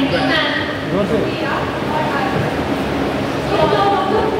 ましょう。